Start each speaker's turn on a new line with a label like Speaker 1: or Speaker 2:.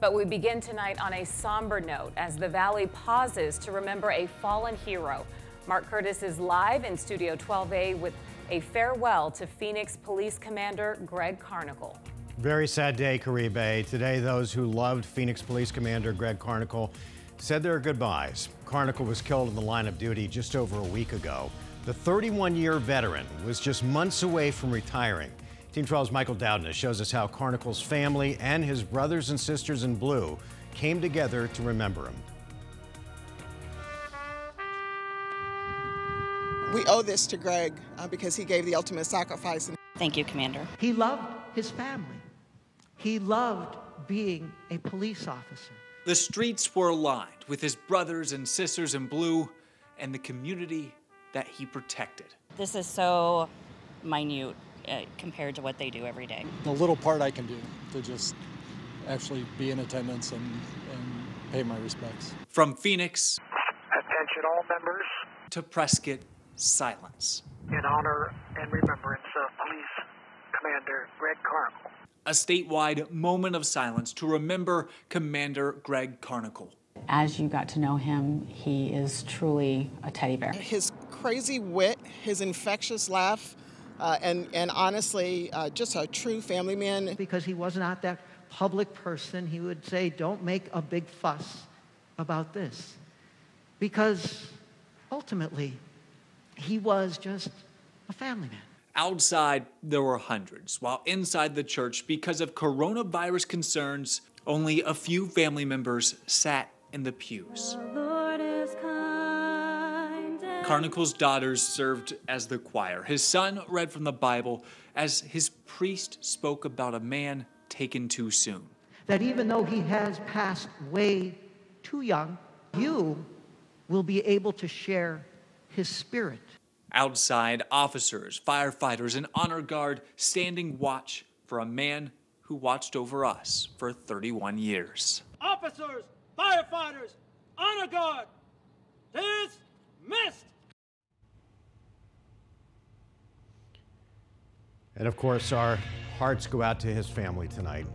Speaker 1: But we begin tonight on a somber note as the Valley pauses to remember a fallen hero. Mark Curtis is live in Studio 12A with a farewell to Phoenix Police Commander Greg Carnicle.
Speaker 2: Very sad day, Caribe. Today, those who loved Phoenix Police Commander Greg Carnicle said their goodbyes. Carnicle was killed in the line of duty just over a week ago. The 31-year veteran was just months away from retiring. Team 12's Michael Doudna shows us how Carnicle's family and his brothers and sisters in blue came together to remember him.
Speaker 3: We owe this to Greg uh, because he gave the ultimate sacrifice.
Speaker 4: Thank you, Commander.
Speaker 5: He loved his family. He loved being a police officer.
Speaker 6: The streets were lined with his brothers and sisters in blue and the community that he protected.
Speaker 4: This is so minute uh, compared to what they do every day.
Speaker 7: The little part I can do to just actually be in attendance and, and pay my respects.
Speaker 6: From Phoenix,
Speaker 8: attention all members,
Speaker 6: to Prescott, silence.
Speaker 8: In honor and remembrance of Police Commander Greg Carnicle.
Speaker 6: A statewide moment of silence to remember Commander Greg Carnicle.
Speaker 9: As you got to know him, he is truly a teddy bear.
Speaker 3: His crazy wit, his infectious laugh, uh, and, and honestly, uh, just a true family man.
Speaker 5: Because he was not that public person, he would say, Don't make a big fuss about this. Because ultimately, he was just a family man.
Speaker 6: Outside, there were hundreds, while inside the church, because of coronavirus concerns, only a few family members sat in the pews. Carnicle's daughters served as the choir. His son read from the Bible as his priest spoke about a man taken too soon.
Speaker 5: That even though he has passed way too young, you will be able to share his spirit.
Speaker 6: Outside, officers, firefighters, and honor guard standing watch for a man who watched over us for 31 years.
Speaker 10: Officers, firefighters, honor guard,
Speaker 2: And of course, our hearts go out to his family tonight.